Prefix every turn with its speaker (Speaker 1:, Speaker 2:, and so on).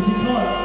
Speaker 1: music hall